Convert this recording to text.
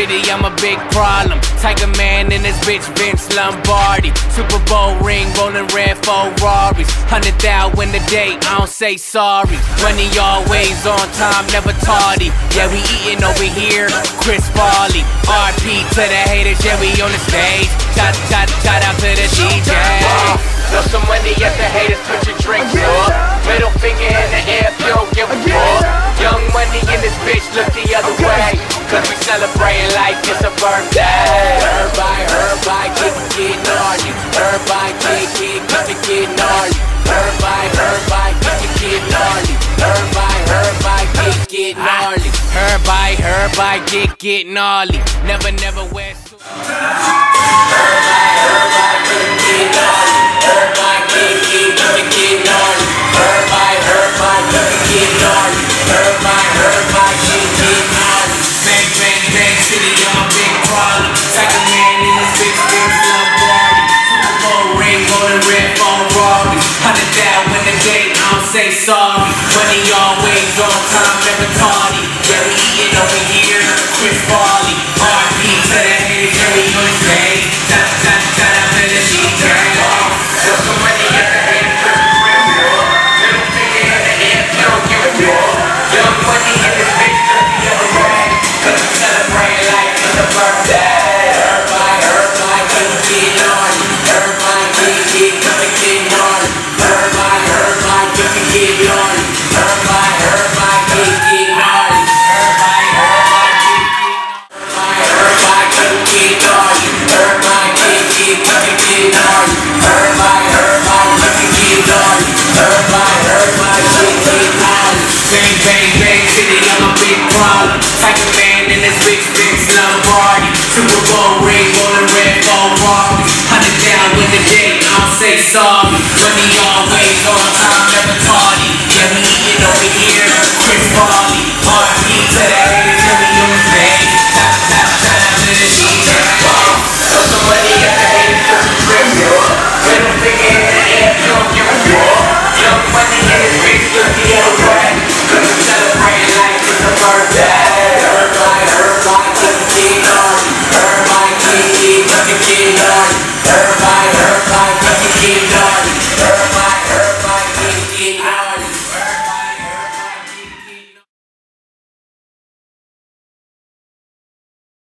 City, I'm a big problem. Tyga Man and this bitch Vince Lombardi. Super Bowl ring, rolling red Ferraris. Hundred thou win the date, I don't say sorry. Money always on time, never tardy. Yeah, we eating over here, Chris Farley. RP to the haters, yeah, we on the stage. Shout, shout, shout out to the DJ. Throw some money at the haters, put your drinks up. Middle finger in the air if you don't give a fuck. Young money in this bitch, look the other way. Celebrating like it's a birthday. Everybody, everybody, it getting. Everybody, keep, keep, keep it getting. Everybody, it getting gnarly. Everybody, everybody, get, get gnarly. Everybody, everybody, get, get gnarly. Never, never wear suits. City, I'm a big problem. Second man in this bitch, Vince Lombardi. Super Bowl ring, rolling red Ferraris. Hundred down when the date, I don't say sorry. Money always on time, never tardy. Bang, bang, bang, city, I'm a big problem. Tyga Man in this bitch, Vince